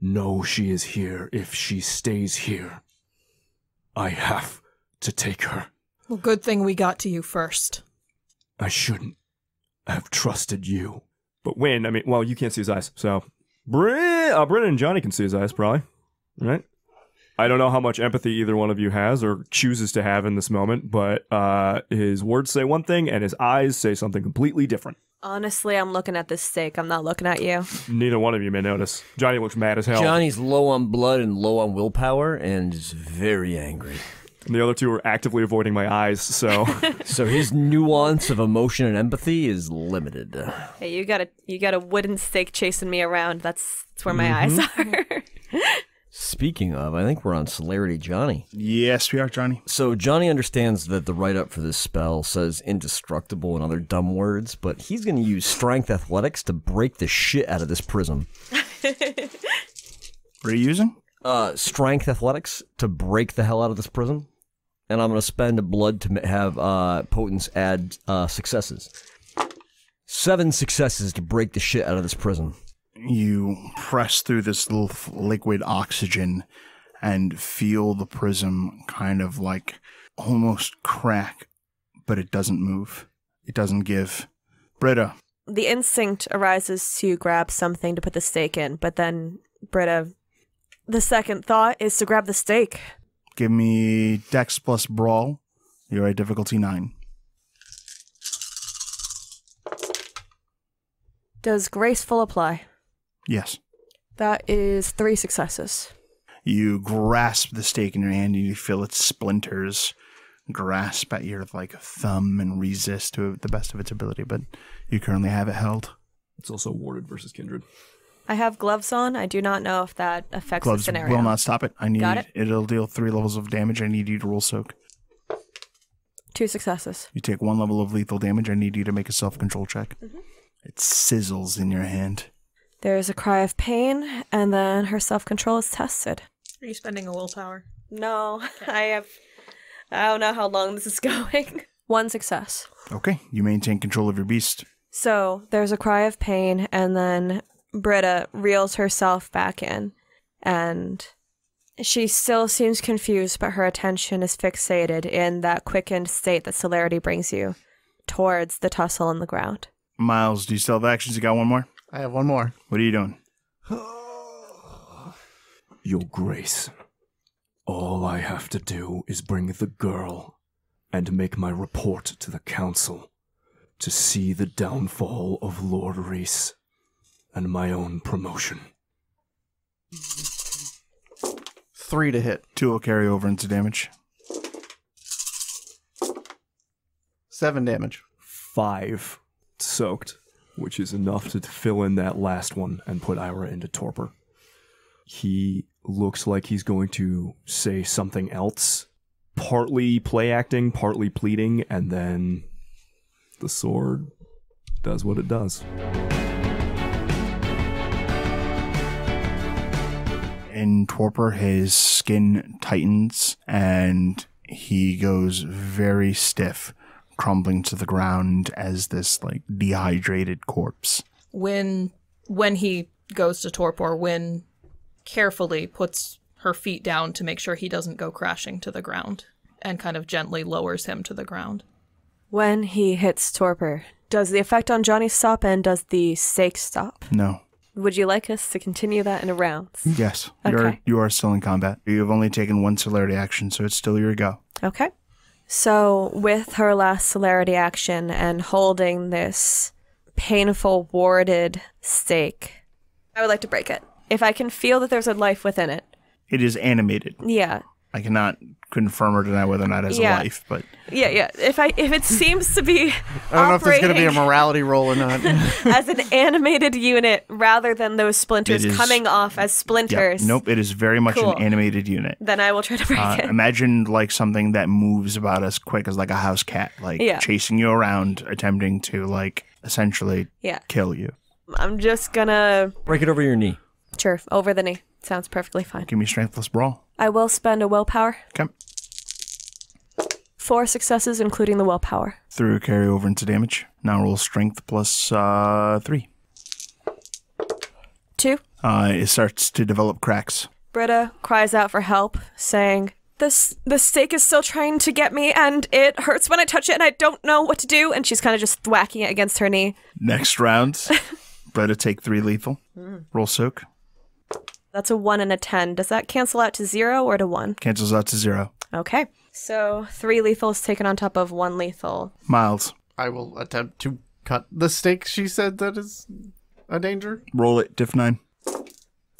Know she is here if she stays here. I have to take her. Well, good thing we got to you first. I shouldn't have trusted you. But when, I mean, well, you can't see his eyes, so. Bri- uh, Brennan and Johnny can see his eyes, probably. Right? I don't know how much empathy either one of you has or chooses to have in this moment, but uh, his words say one thing and his eyes say something completely different. Honestly, I'm looking at this steak. I'm not looking at you. Neither one of you may notice. Johnny looks mad as hell. Johnny's low on blood and low on willpower and is very angry. And the other two are actively avoiding my eyes, so. *laughs* So his nuance of emotion and empathy is limited. Hey, you got a you got a wooden stake chasing me around. That's that's where my eyes mm-hmm. are. *laughs* Speaking of, I think we're on celerity Johnny. Yes, we are, Johnny. So Johnny understands that the write up for this spell says indestructible and other dumb words, but he's going to use strength athletics to break the shit out of this prism. *laughs* What are you using? Uh, strength athletics to break the hell out of this prism, and I'm going to spend a blood to have uh, potence add uh, successes. Seven successes to break the shit out of this prism. You press through this little liquid oxygen and feel the prism kind of like almost crack, but it doesn't move. It doesn't give. Britta, the instinct arises to grab something to put the stake in, but then Britta, the second thought is to grab the stake. give me Dex plus Brawl. You're at difficulty 9. Does graceful apply? Yes. That is three successes. You grasp the stake in your hand and you feel its splinters grasp at your like thumb and resist to the best of its ability, but you currently have it held. It's also warded versus kindred. I have gloves on. I do not know if that affects Gloves the scenario. will not stop it. I need Got it. it'll deal three levels of damage. I need you to roll soak. Two successes. You take one level of lethal damage. I need you to make a self control check. Mm-hmm. It sizzles in your hand. There's a cry of pain, and then her self control is tested. Are you spending a willpower? No, *laughs* I have. I don't know how long this is *laughs* going. One success. Okay, you maintain control of your beast. So there's a cry of pain, and then Britta reels herself back in, and she still seems confused, but her attention is fixated in that quickened state that celerity brings you towards the tussle on the ground. Miles, do you still have actions? You got one more? I have one more. What are you doing? *sighs* Your Grace, all I have to do is bring the girl and make my report to the Council to see the downfall of Lord Reese and my own promotion. Three to hit. Two will carry over into damage. Seven damage. Five soaked, which is enough to fill in that last one and put Ira into torpor. He looks like he's going to say something else, partly play acting, partly pleading, and then the sword does what it does. In torpor, his skin tightens and he goes very stiff, crumbling to the ground as this like dehydrated corpse. When when he goes to torpor, Wynn carefully puts her feet down to make sure he doesn't go crashing to the ground and kind of gently lowers him to the ground. When he hits torpor, does the effect on Johnny stop and does the stake stop? No. Would you like us to continue that in rounds? Yes. You're Okay. you are still in combat. You have only taken one celerity action, so it's still your go. Okay. So, with her last celerity action and holding this painful warded stake, I would like to break it. If I can feel that there's a life within it. It is animated. Yeah. I cannot confirm or deny whether or not it has Yeah. a life, but Yeah, yeah. If I if it seems to be *laughs* I don't know if there's going to be a morality roll or not. *laughs* as an animated unit rather than those splinters It is- coming off as yeah, splinters, nope, it is very much Cool. an animated unit. then I will try to break Uh, it. imagine like something that moves about as quick as like a house cat, like Yeah. chasing you around, attempting to like essentially Yeah. kill you. I'm just gonna Break it over your knee. sure over the knee. Sounds perfectly fine. Give me strengthless brawl. I will spend a willpower. Okay. Four successes, including the willpower. Through carry over into damage. Now roll strength plus uh, three. Two. Uh, it starts to develop cracks. Britta cries out for help, saying, "This the stake is still trying to get me, and it hurts when I touch it, and I don't know what to do." And she's kind of just whacking it against her knee. Next round, *laughs* Britta take three lethal. Roll soak. That's a one and a ten. Does that cancel out to zero or to one? Cancels out to zero. Okay. So three lethals taken on top of one lethal. Miles. I will attempt to cut the stake she said that is a danger. Roll it. Diff nine.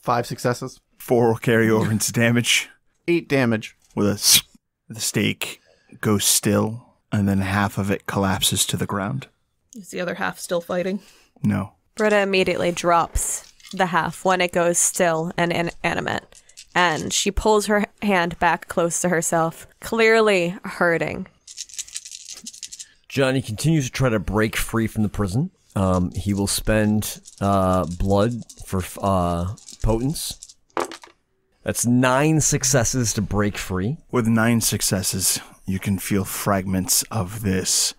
Five successes. Four will carry over into damage. Eight damage. With a s- the stake goes still, and then half of it collapses to the ground. Is the other half still fighting? No. Britta immediately drops the half when it goes still and inanimate. And she pulls her hand back close to herself, clearly hurting. Johnny continues to try to break free from the prison. Um, he will spend uh, blood for uh, potence. That's nine successes to break free. With nine successes, you can feel fragments of this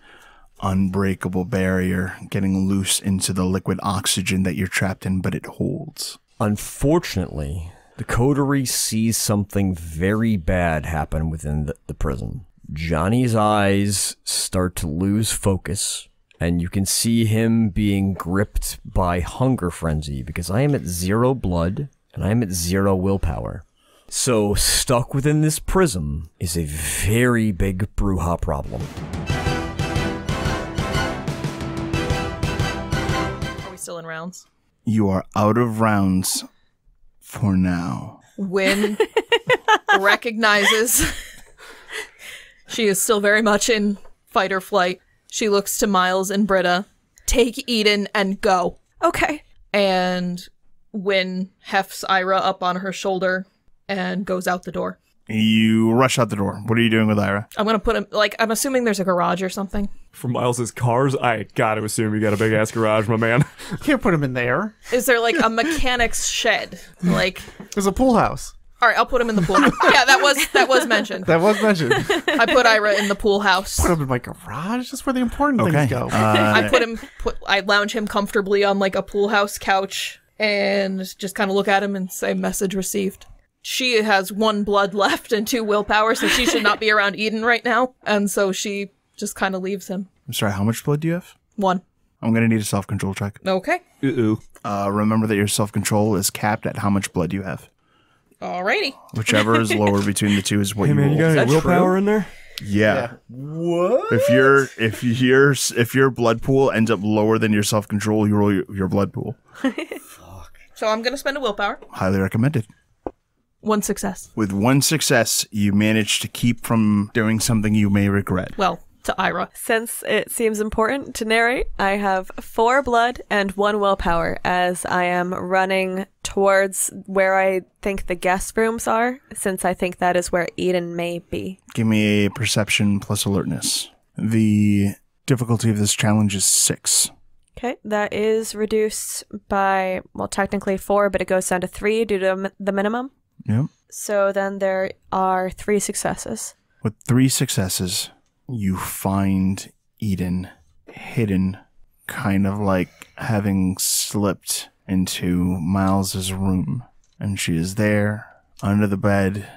unbreakable barrier getting loose into the liquid oxygen that you're trapped in, but it holds. Unfortunately, the coterie sees something very bad happen within the, the prison. Johnny's eyes start to lose focus, and you can see him being gripped by hunger frenzy because I am at zero blood and I am at zero willpower. So, stuck within this prism is a very big Brujah problem. Still in rounds? You are out of rounds For now. Wynn *laughs* recognizes she is still very much in fight or flight. She looks to Miles and Britta. Take Eden and go. Okay. And Wynn hefts Ira up on her shoulder and goes out the door. You rush out the door. What are you doing with Ira? I'm gonna put him like I'm assuming there's a garage or something. For Miles's cars, I gotta assume you got a big ass garage, my man. *laughs* Can't put him in there. Is there like a mechanic's shed? Like, There's a pool house. all right, I'll put him in the pool. yeah, that was that was mentioned. That was mentioned. I put Ira in the pool house. put him in my garage. That's where the important Okay. things go. I Uh, put him, put, I lounge him comfortably on like a pool house couch and just kind of look at him and say, "Message received." She has one blood left and two willpower, so she should not be around Eden right now, and so she just kind of leaves him. I'm sorry, how much blood do you have? One. I'm going to need a self control check. Okay. Ooh. Uh, remember that your self control is capped at how much blood you have. Alrighty. Whichever is *laughs* lower between the two is what Hey you man, roll. you got any that willpower in there? yeah. What? If your if your if your blood pool ends up lower than your self control, you roll your, your blood pool. *laughs* Fuck. So I'm gonna spend a willpower. Highly recommended. One success. With one success, you manage to keep from doing something you may regret. Well, to Ira. Since it seems important to narrate, I have four blood and one willpower as I am running towards where I think the guest rooms are, since I think that is where Eden may be. Give me a perception plus alertness. The difficulty of this challenge is six. Okay, that is reduced by, well, technically four, but it goes down to three due to the minimum. Yep. So then there are three successes. With three successes, you find Eden hidden, kind of like having slipped into Miles's room. And she is there under the bed,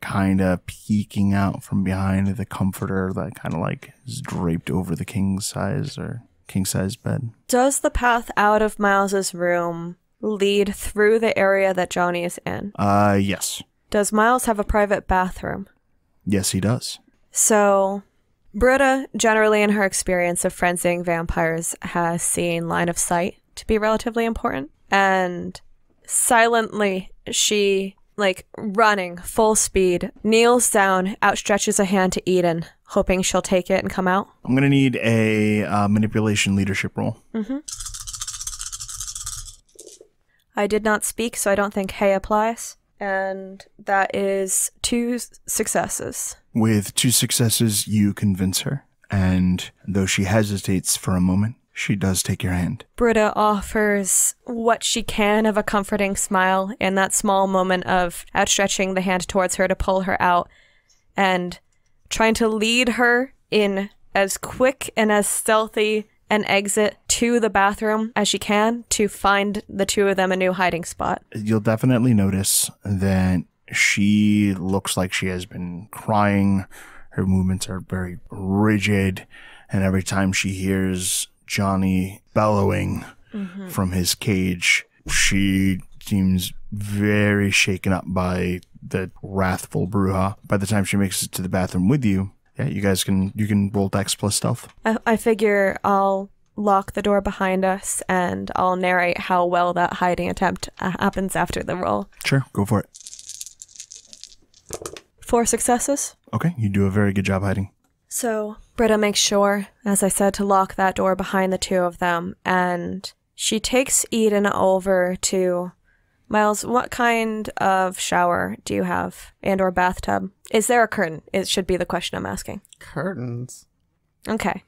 kind of peeking out from behind the comforter that kind of like is draped over the king size or king size bed. Does the path out of Miles's room lead through the area that Johnny is in? Uh, yes. Does Miles have a private bathroom? Yes, he does. So, Britta, generally in her experience of frenzying vampires, has seen line of sight to be relatively important. And silently, she, like running full speed, kneels down, outstretches a hand to Eden, hoping she'll take it and come out. I'm gonna need a uh, manipulation leadership roll. I did not speak, so I don't think hey applies. And that is two successes. With two successes, you convince her, and though she hesitates for a moment, she does take your hand. Britta offers what she can of a comforting smile in that small moment of outstretching the hand towards her to pull her out and trying to lead her in as quick and as stealthy an exit to the bathroom as she can to find the two of them a new hiding spot. You'll definitely notice that she looks like she has been crying. Her movements are very rigid, and every time she hears Johnny bellowing mm-hmm. from his cage, she seems very shaken up by the wrathful Brujah. By the time she makes it to the bathroom with you, yeah, you guys can you can roll dex plus stealth. I, I figure I'll lock the door behind us and I'll narrate how well that hiding attempt uh, happens after the roll. Sure, go for it. Four successes. Okay, you do a very good job hiding. So Britta makes sure, as I said, to lock that door behind the two of them, and she takes Eden over to Miles. What kind of shower do you have, and or bathtub? Is there a curtain? It should be the question I'm asking. Curtains. Okay.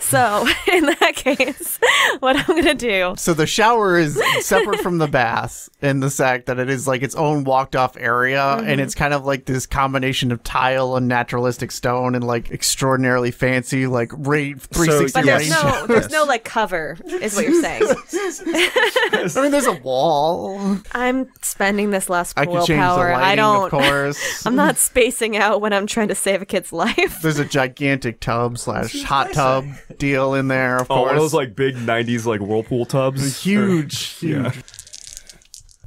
So *laughs* in that case, what I'm gonna do? So the shower is separate from the bath in the fact that it is like its own walked off area and mm-hmm. it's kind of like this combination of tile and naturalistic stone and like extraordinarily fancy like rate 360 But there's range. no, *laughs* there's no like cover, is what you're saying. *laughs* I mean there's a wall. I'm spending this last I could change the willpower. lighting, I don't. of course. I'm not spacing out when I'm trying to save a kid's life. There's a gigantic tub slash hot tub deal in there, of Oh, course. one of those like big '90s like whirlpool tubs. huge, huge Yeah.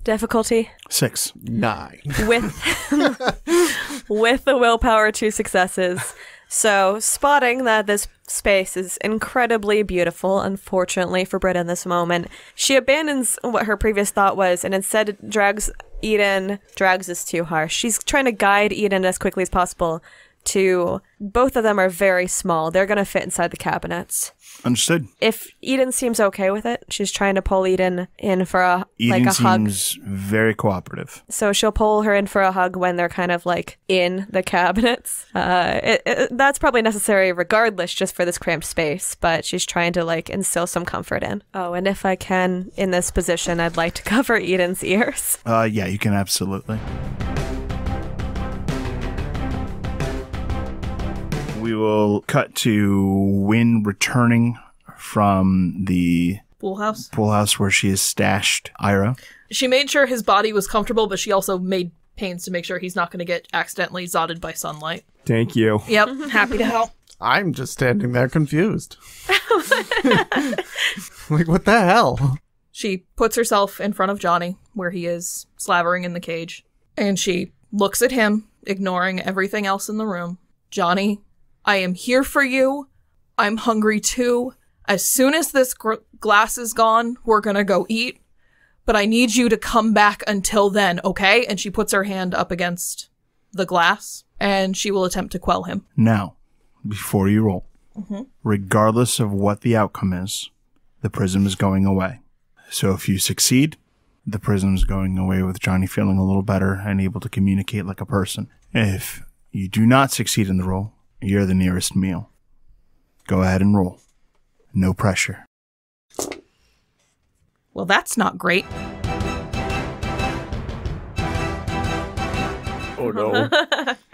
Difficulty Six. nine. with *laughs* with the willpower two successes. So spotting that this space is incredibly beautiful, unfortunately for Britta in this moment, she abandons what her previous thought was and instead drags Eden drags is too harsh. She's trying to guide Eden as quickly as possible to both of them are very small. They're gonna fit inside the cabinets. Understood. If Eden seems okay with it, she's trying to pull Eden in for a Eden like a hug. seems very cooperative. So she'll pull her in for a hug when they're kind of like in the cabinets. *laughs* Uh, it, it, that's probably necessary regardless, just for this cramped space. But she's trying to like instill some comfort in. Oh, and if I can, in this position, I'd like to *laughs* cover Eden's ears. Uh, yeah, you can absolutely. We will cut to Wynn returning from the Pool house. pool house where she has stashed Ira. She made sure his body was comfortable, but she also made pains to make sure he's not going to get accidentally zotted by sunlight. Thank you. Yep, happy to help. *laughs* I'm just standing there confused. *laughs* *laughs* like, what the hell? She puts herself in front of Johnny, where he is slavering in the cage, and she looks at him, ignoring everything else in the room. Johnny, I am here for you. I'm hungry too. As soon as this gr- glass is gone, we're gonna go eat. But I need you to come back until then, okay? And she puts her hand up against the glass, and she will attempt to quell him. Now, before you roll, mm-hmm. regardless of what the outcome is, the prism is going away. So if you succeed, the prism is going away with Johnny feeling a little better and able to communicate like a person. If you do not succeed in the roll, you're the nearest meal. Go ahead and roll. No pressure. Well, that's not great. Oh no. *laughs*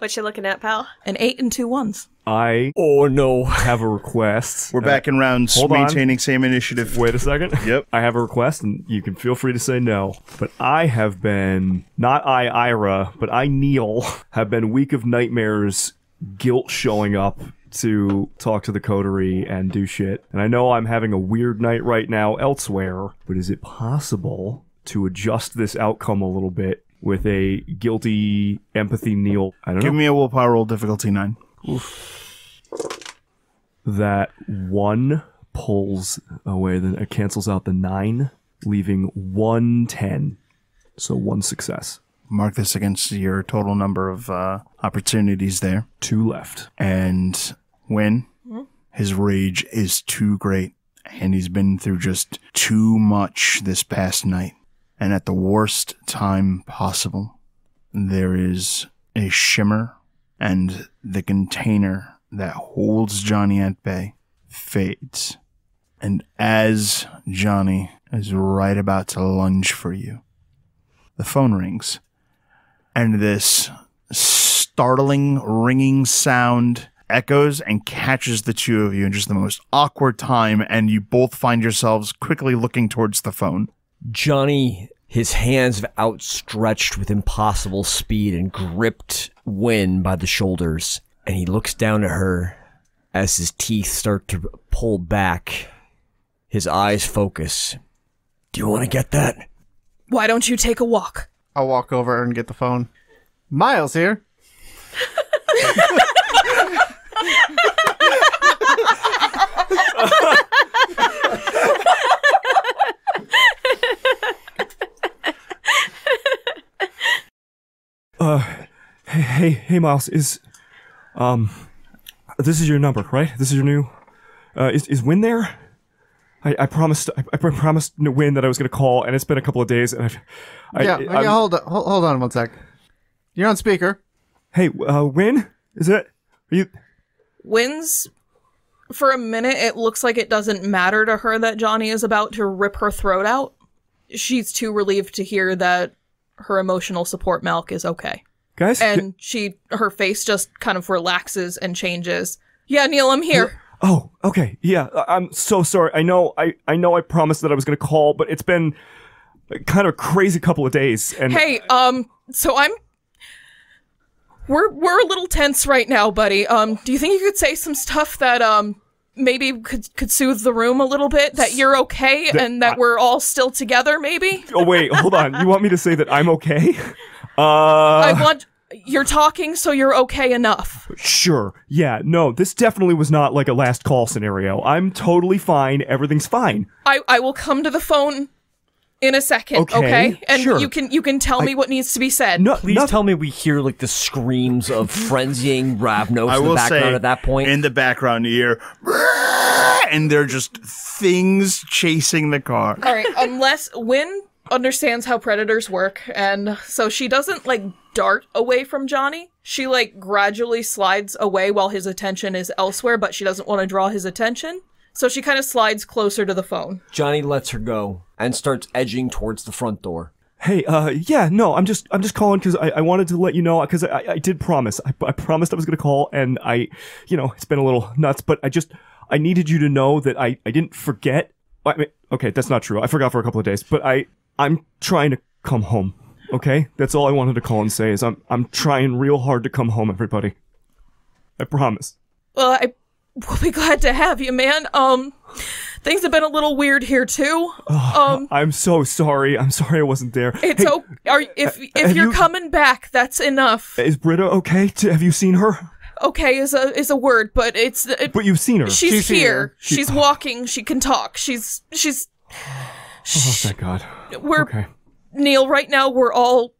What you looking at, pal? An eight and two ones. I oh no. have a request. *laughs* We're back in rounds, hold on. maintaining same initiative. Wait a second. Yep. I have a request, and you can feel free to say no. But I have been, not I, Ira, but I, Neil, *laughs* have been weak of nightmares, guilt showing up to talk to the coterie and do shit. And I know I'm having a weird night right now elsewhere, but is it possible to adjust this outcome a little bit with a guilty empathy Neil? I don't Give know. me a willpower roll, difficulty nine. that one pulls away, then it cancels out the nine, leaving one ten. So one success. Mark this against your total number of uh, opportunities there. Two left. and when his rage is too great and he's been through just too much this past night and at the worst time possible there is a shimmer and the container that holds Johnny at bay fades and as Johnny is right about to lunge for you the phone rings and this startling ringing sound echoes and catches the two of you in just the most awkward time and you both find yourselves quickly looking towards the phone Johnny, his hands outstretched with impossible speed and gripped Wynn by the shoulders, and he looks down at her as his teeth start to pull back. His eyes focus. Do you want to get that? Why don't you take a walk? I'll walk over and get the phone. Miles here. Uh, hey, hey, hey, Miles, is, um, this is your number, right? This is your new, uh, is, is Wynn there? I, I promised, I, I promised Wynn that I was gonna call, and it's been a couple of days, and I've, I, yeah, I'm- yeah. Hold on, hold, hold on one sec. You're on speaker. Hey, uh, Wynn? Is it? Are you, Wins for a minute it looks like it doesn't matter to her that Johnny is about to rip her throat out. She's too relieved to hear that her emotional support Malk is okay. guys? And she her face just kind of relaxes and changes. Yeah, Neil, I'm here. Oh, okay. Yeah, I- I'm so sorry. I know I I know I promised that I was going to call, but it's been kind of a crazy couple of days and Hey, um so I'm we're we're a little tense right now, buddy. Um do you think you could say some stuff that um maybe could could soothe the room a little bit that you're okay and that we're all still together maybe? Oh wait, hold on. You want me to say that I'm okay? *laughs* Uh I want you're talking so you're okay enough. sure. Yeah, no, this definitely was not like a last call scenario. I'm totally fine. Everything's fine. I I will come to the phone in a second, Okay, okay? And sure. you can you can tell me what needs to be said. No, Please no- tell me we hear like the screams of frenzying Ravnos I in the background say at that point. in the background you hear and they're just things chasing the car. All right, unless Wynn understands how predators work, and so she doesn't like dart away from Johnny. She like gradually slides away while his attention is elsewhere, but she doesn't want to draw his attention. So she kind of slides closer to the phone. Johnny lets her go and starts edging towards the front door. Hey, uh, yeah, no, I'm just, I'm just calling because I, I wanted to let you know because I, I did promise. I, I promised I was gonna call, and I, you know, it's been a little nuts, but I just, I needed you to know that I, I didn't forget. I mean, okay, that's not true. I forgot for a couple of days, but I, I'm trying to come home. Okay, that's all I wanted to call and say is I'm, I'm trying real hard to come home, everybody. I promise. Well, I will be glad to have you, man. Um, things have been a little weird here too. Um, I'm so sorry. I'm sorry I wasn't there. it's Hey, o- are if if you're you- coming back, that's enough. Is Britta okay? To, have you seen her? Okay, is a is a word, but it's it, But you've seen her. she's, she's here. here. She's walking. She can talk. She's she's. oh, thank God. We're Okay. Neil. Right now, we're all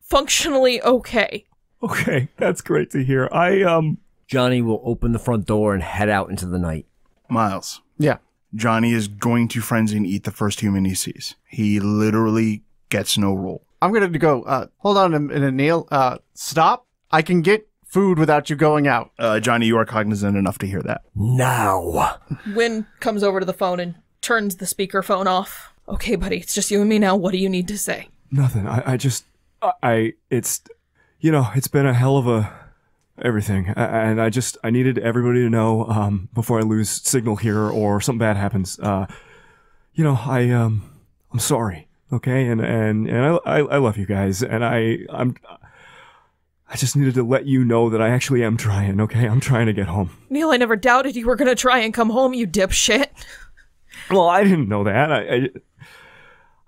functionally okay. Okay, that's great to hear. I um Johnny will open the front door and head out into the night. Miles, Yeah. Johnny is going to frenzy and eat the first human he sees. He literally gets no roll. I'm gonna go. Uh, hold on a minute, Neil. Uh, stop. I can get food without you going out. Uh, Johnny, you are cognizant enough to hear that. Now. Wynn comes over to the phone and turns the speakerphone off. Okay, buddy, it's just you and me now. What do you need to say? nothing. I I just I, I it's you know, it's been a hell of a everything. And I just I needed everybody to know um before I lose signal here or something bad happens. Uh you know, I um I'm sorry. Okay? And and and I I, I love you guys and I I'm I just needed to let you know that I actually am trying, okay? I'm trying to get home. Neil, I never doubted you were gonna try and come home, you dipshit. Well, I didn't know that. I, I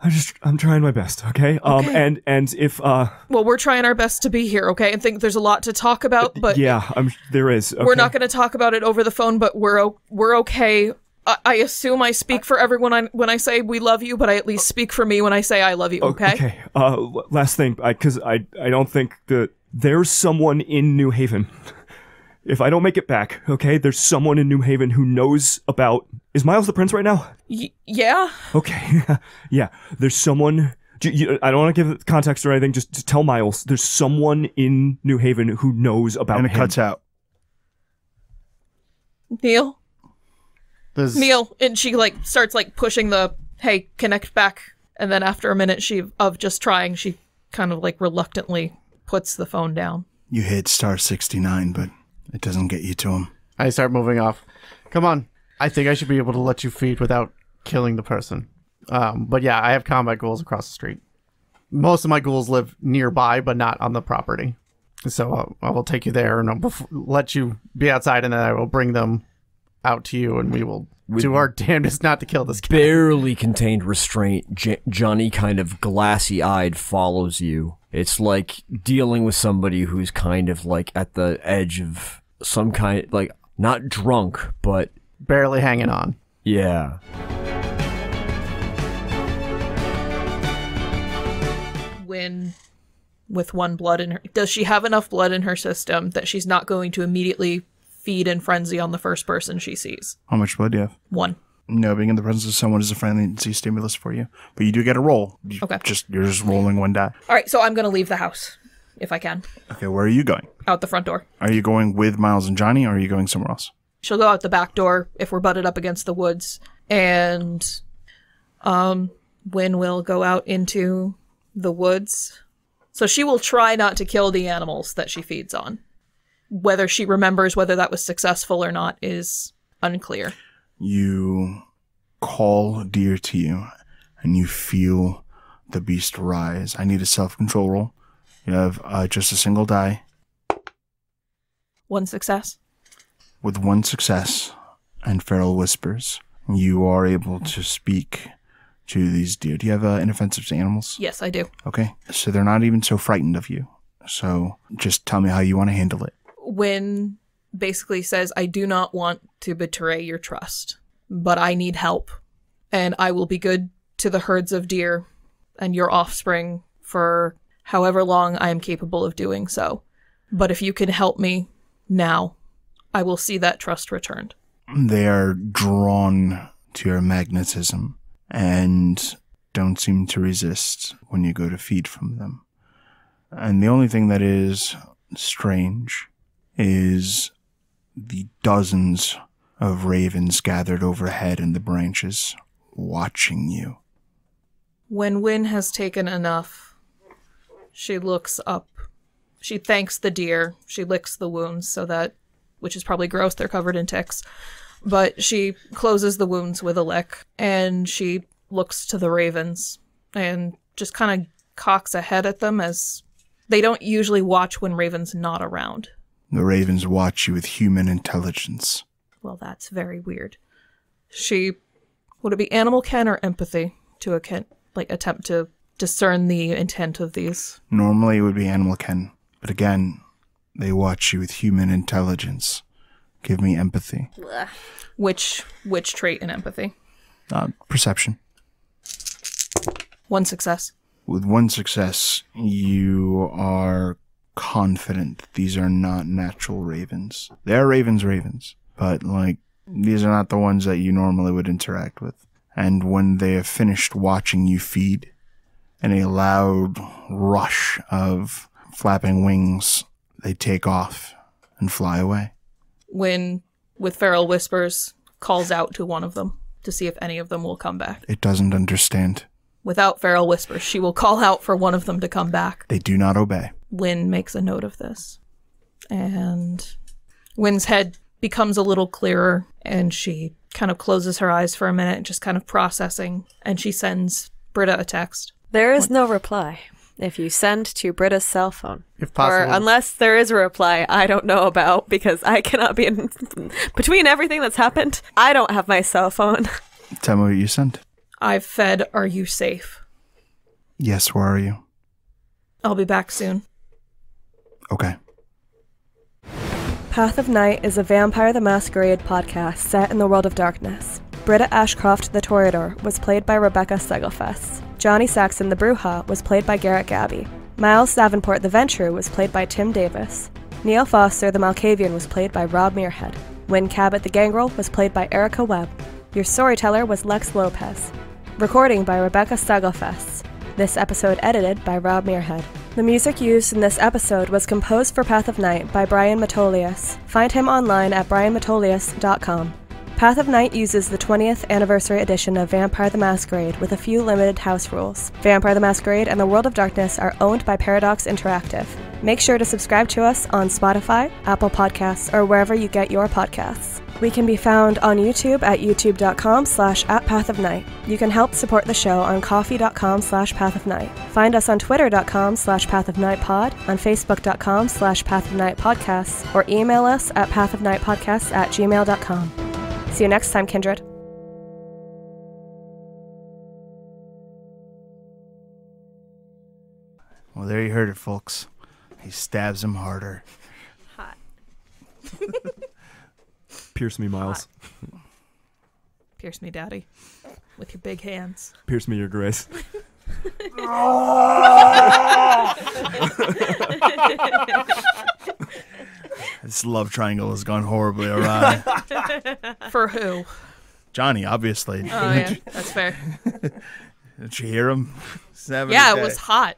I'm just I'm trying my best, okay? Um Okay. and and if uh Well, we're trying our best to be here, okay? I think there's a lot to talk about, but yeah, I'm there is. we're not going to talk about it over the phone. But we're o- we're okay. I, I assume I speak for everyone I, when I say we love you, but I at least speak for me when I say I love you. Okay. Okay. Uh, last thing, because I, I don't think that there's someone in New Haven. If I don't make it back, okay, there's someone in New Haven who knows about. Is Miles the Prince right now? Y- yeah. Okay. *laughs* yeah. There's someone. do you- I don't want to give context or anything. Just, just tell Miles. There's someone in New Haven who knows about And it him. cuts out. Neil. There's, Neil, and she like starts like pushing the hey connect back, and then after a minute she of just trying, she kind of like reluctantly puts the phone down. You hit star 69, but it doesn't get you to him. I start moving off. Come on. I think I should be able to let you feed without killing the person. Um, but yeah, I have combat ghouls across the street. Most of my ghouls live nearby, but not on the property. So uh, I will take you there and I'll bef- let you be outside, and then I will bring them out to you, and we will do our *laughs* damnedest not to kill this guy. Barely contained restraint, J- Johnny kind of glassy eyed follows you. It's like dealing with somebody who's kind of like at the edge of some kind, like not drunk, but Barely hanging on. yeah. When with one blood in her, does she have enough blood in her system that she's not going to immediately feed and frenzy on the first person she sees? How much blood do you have? One. No, being in the presence of someone is a frenzy stimulus for you. But you do get a roll. You Okay. Just You're just rolling one die. All right, so I'm going to leave the house if I can, Okay, where are you going? out the front door. Are you going with Miles and Johnny, or are you going somewhere else? she'll go out the back door if we're butted up against the woods and um Wynn will go out into the woods. So she will try not to kill the animals that she feeds on. Whether she remembers whether that was successful or not is unclear. You call deer to you, and you feel the beast rise. I need a self control roll. You have uh, just a single die. One success. With one success and feral whispers, you are able to speak to these deer. Do you have uh, inoffensive to animals? Yes, I do. Okay, so they're not even so frightened of you. So just tell me how you want to handle it. Wynn basically says, I do not want to betray your trust, but I need help. And I will be good to the herds of deer and your offspring for however long I am capable of doing so. But if you can help me now, I will see that trust returned. They are drawn to your magnetism and don't seem to resist when you go to feed from them. And the only thing that is strange is the dozens of ravens gathered overhead in the branches watching you. When Wynn has taken enough, she looks up. She thanks the deer. She licks the wounds so that, which is probably gross, they're covered in ticks. But she closes the wounds with a lick and she looks to the ravens and just kind of cocks a head at them as they don't usually watch when Raven's not around. The ravens watch you with human intelligence. Well, that's very weird. She would it be animal ken or empathy to a ken, like attempt to discern the intent of these? Normally it would be animal ken, but again, they watch you with human intelligence. Give me empathy. Which which trait in empathy? Uh, perception. One success. With one success, you are confident that these are not natural ravens. They are ravens, ravens, but like these are not the ones that you normally would interact with. And when they have finished watching you feed, in a loud rush of flapping wings, they take off and fly away. Wynn with feral whispers calls out to one of them to see if any of them will come back. It doesn't understand. Without feral whispers, she will call out for one of them to come back. They do not obey. Wynn makes a note of this. And Wynn's head becomes a little clearer and she kind of closes her eyes for a minute, just kind of processing, and she sends Britta a text. There is no reply. If you send to Britta's cell phone, If or unless there is a reply I don't know about because I cannot be in *laughs* between everything that's happened. I don't have my cell phone. *laughs* Tell me what you sent. I've fed, are you safe? Yes, where are you? I'll be back soon. Okay. Path of Night is a Vampire the Masquerade podcast set in the world of darkness. Britta Ashcroft the Toreador was played by Rebecca Steigelfest. Johnny Saxon the Brujah was played by Garrett Gabbey. Miles Davenport the Ventrue was played by Tim Davis. Neil Foster the Malkavian was played by Rob Muirhead. Wynn Cabot the Gangrel was played by Erika Webb. Your storyteller was Lex Lopez. Recording by Rebecca Steigelfest. This episode edited by Rob Muirhead. The music used in this episode was composed for Path of Night by Brian Matolius. Find him online at brianmatolius.com. Path of Night uses the 20th anniversary edition of Vampire the Masquerade with a few limited house rules. Vampire the Masquerade and the World of Darkness are owned by Paradox Interactive. Make sure to subscribe to us on Spotify, Apple Podcasts, or wherever you get your podcasts. We can be found on YouTube at youtube.com slash at Path of Night. You can help support the show on ko-fi.com slash Path of Night. Find us on twitter.com slash Path of Night Pod, on facebook.com slash Path of Night Podcasts, or email us at pathofnightpodcasts at gmail.com. See you next time, Kindred. Well, there you heard it, folks. He stabs him harder. Hot. *laughs* Pierce me, Miles. Pierce me, Daddy, with your big hands. Pierce me, Your Grace. *laughs* *laughs* This love triangle has gone horribly awry. *laughs* For who? Johnny, obviously. Oh, yeah, that's fair. *laughs* Did you hear him? He's Yeah, it was hot.